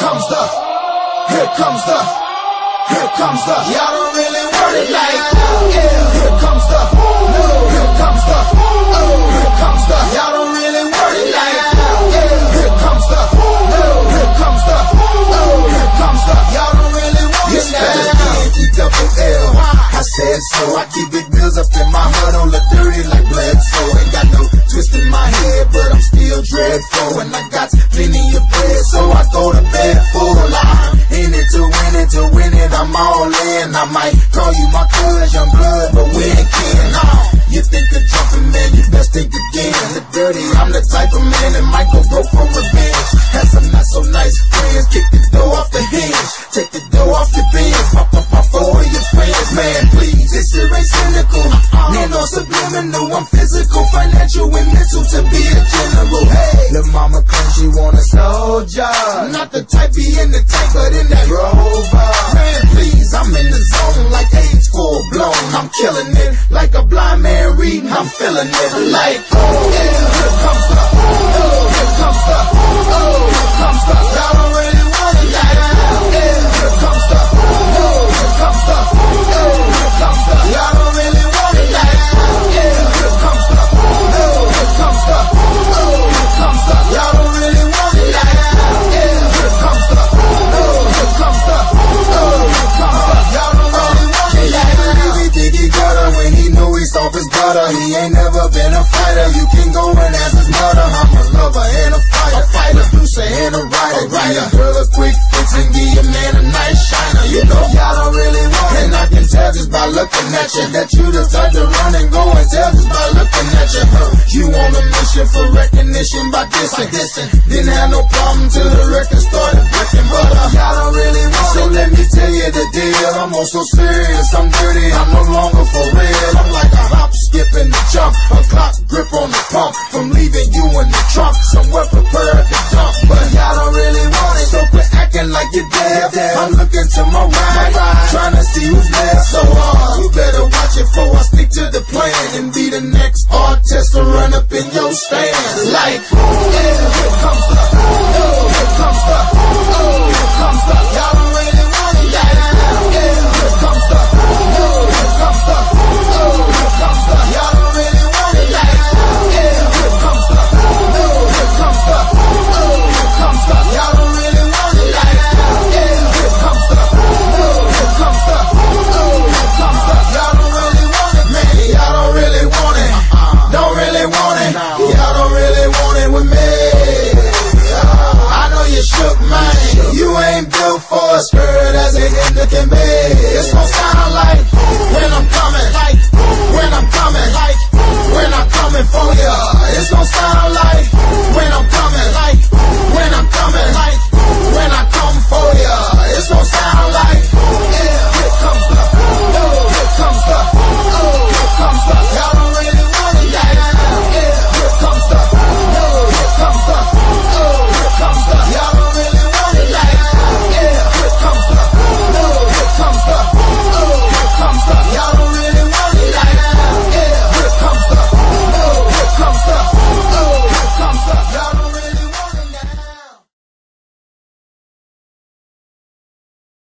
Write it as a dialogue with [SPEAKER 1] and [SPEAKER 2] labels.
[SPEAKER 1] comes the, here comes the, here comes the. Y'all don't really want it like that. Yeah. Here comes the. Here comes the, oh.
[SPEAKER 2] Win it, to win it. I'm all in. I might call you my cuz, young blood, but we ain't kin. Nah, you think of jumping, man, you best think again. The dirty, I'm the type of man that might go broke for revenge. Had some not so nice friends, kick the door off the hinge, take I'm physical, financial, and mental to be a general. Hey, the mama claims she want a soldier. Not the type be in the tank, but in that rover. Man, please, I'm in the zone like AIDS full blown. I'm killing it like a blind man reading. I'm feeling it like, He ain't never been a fighter. You can go and ask his mother. I'm a lover and a fighter. A fighter, producer and a writer. Give your girl a quick fix and give your man a nice shiner. You know y'all don't really want it. And I can tell just by looking at you that you the type to run and go and tell just by looking at you. Huh. You on a mission for recognition by dissing. Didn't have no problem till the record started breaking. But uh, y'all don't really want it. So let me tell you the deal. I'm also serious. I'm dirty. I'm no longer for real. On the pump. From leaving you in the trunk. Somewhere prepared to jump. But y'all don't really want it. So quit acting like you're dead. I'm looking to my right. Trying to see who's next. So uh, you better watch it before I stick to the plan. And be the next artist to run up in your stands. Like, yeah, here comes the, It's gon' sound like